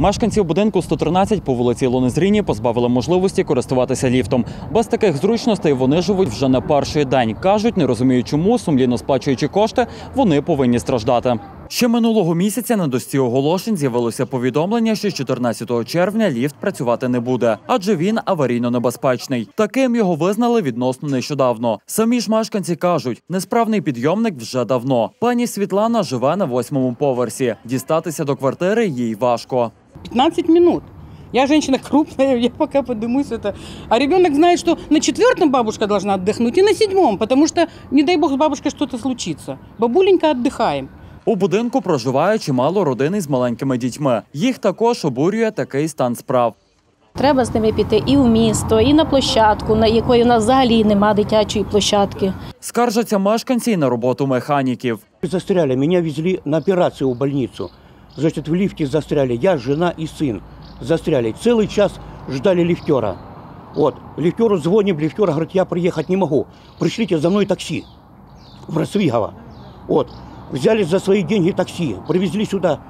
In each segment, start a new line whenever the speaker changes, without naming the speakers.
Мешканців будинку 113 по вулиці Лонезріні позбавили можливості користуватися ліфтом. Без таких зручностей вони живуть вже не перший день. кажуть, не розуміють, чому сумлінно сплачуючи кошти, вони повинні страждати. Ще минулого місяця на досці оголошень з'явилося повідомлення, що з 14 червня ліфт працювати не буде, адже він аварійно небезпечний. Таким його визнали відносно нещодавно. Самі ж мешканці кажуть, несправний підйомник вже давно. Пані Світлана живе на восьмому поверсі. Дістатися до квартири їй важко.
15 минут. Я женщина крупная, я пока подымусь это. А ребенок знает, что на четвертом бабушка должна отдохнуть и на седьмом, потому что, не дай бог, с бабушкой что-то случится. Бабуленька, отдыхаем.
У будинку проживає чимало родин із маленькими дітьми. Їх також обурює такий стан справ.
Треба з ними піти і в місто, і на площадку, на якої в нас взагалі нема дитячої площадки.
Скаржаться мешканці й на роботу механіків.
Застряли, меня везли на операцию в больницу. Значит, в лифте застряли я, жена и сын. Застряли. Целый час ждали лифтера. Вот, лифтеру звоним, лифтер говорит, я приехать не могу. Пришлите за мной такси в Росвигово. Вот, взяли за свои деньги такси, привезли сюда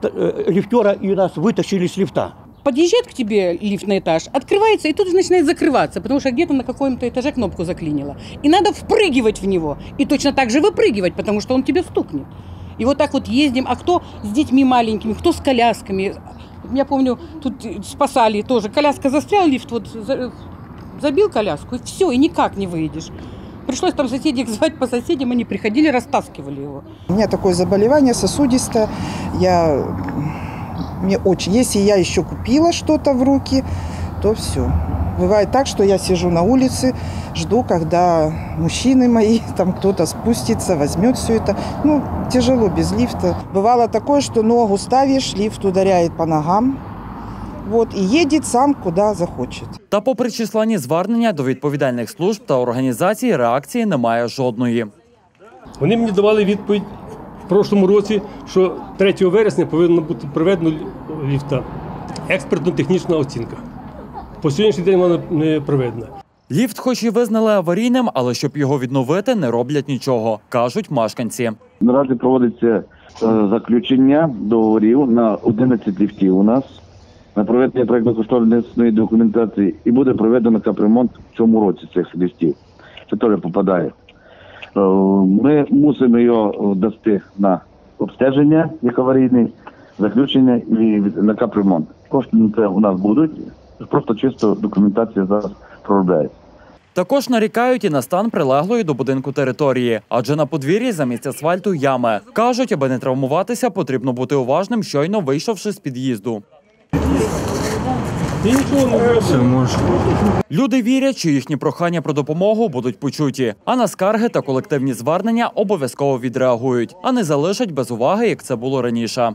э, лифтера и нас вытащили с лифта.
Подъезжает к тебе лифт на этаж, открывается и тут же начинает закрываться, потому что где-то на каком-то этаже кнопку заклинило. И надо впрыгивать в него. И точно так же выпрыгивать, потому что он тебе стукнет. И вот так вот ездим. А кто с детьми маленькими, кто с колясками. Я помню, тут спасали тоже. Коляска застряла, лифт вот за- забил коляску, и все, и никак не выйдешь. Пришлось там соседей звать по соседям, они приходили, растаскивали его.
У меня такое заболевание сосудистое. Я мне очень. Если я еще купила что-то в руки, то все. Бывает так, что я сижу на улице, жду, когда мужчины мои, там кто-то спустится, возьмет все это. Ну, тяжело без лифта. Бывало такое, что ногу ставишь, лифт ударяет по ногам. Вот, и едет сам, куда захочет.
Та, попри численні звернення до відповідальних служб та організацій, реакції немає жодної.
Вони мені давали відповідь в прошлому році, що 3 вересня повинна бути проведено ліфта. Експертно-технічна оцінка. По сьогоднішній день вона не проведена.
Ліфт, хоч і визнали аварійним, але щоб його відновити, не роблять нічого, кажуть мешканці.
Наразі проводиться е, заключення договорів на 11 ліфтів у нас на проведення проєктно-кошторисної документації і буде проведено капремонт в цьому році цих ліфтів. Це теж попадає. Е, Ми мусимо його дасти на обстеження як аварійний, заключення і від- на капремонт. Кошти на це у нас будуть, просто чисто документація зараз проробляється.
Також нарікають і на стан прилеглої до будинку території, адже на подвір'ї замість асфальту ями. Кажуть, аби не травмуватися, потрібно бути уважним, щойно вийшовши з під'їзду. Люди вірять, що їхні прохання про допомогу будуть почуті, а на скарги та колективні звернення обов'язково відреагують, а не залишать без уваги, як це було раніше.